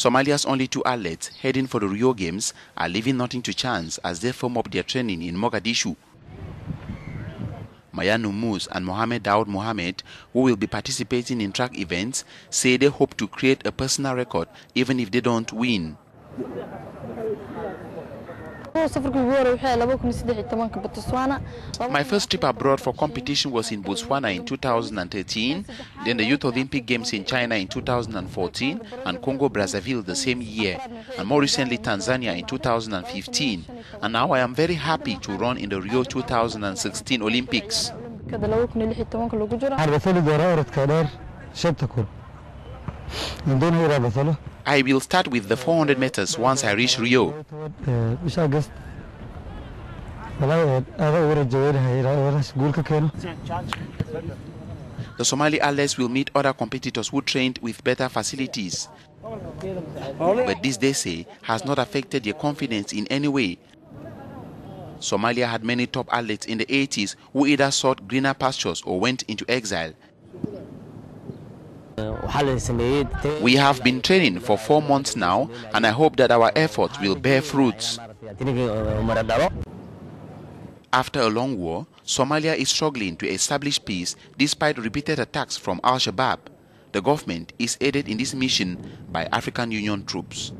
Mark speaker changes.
Speaker 1: Somalia's only two athletes heading for the Rio Games are leaving nothing to chance as they firm up their training in Mogadishu. Maryan Nuh Muse and Mohamed Daud Mohamed, who will be participating in track events, say they hope to create a personal record even if they don't win. My first trip abroad for competition was in Botswana in 2013, then the Youth Olympic Games in China in 2014, and Congo Brazzaville the same year, and more recently Tanzania in 2015. And now I am very happy to run in the Rio 2016 Olympics. I will start with the 400 meters once I reach Rio. The Somali athletes will meet other competitors who trained with better facilities. But this, they say, has not affected their confidence in any way. Somalia had many top athletes in the 80s who either sought greener pastures or went into exile. We have been training for four months now, and I hope that our efforts will bear fruits. After a long war, Somalia is struggling to establish peace despite repeated attacks from Al Shabaab. The government is aided in this mission by African Union troops.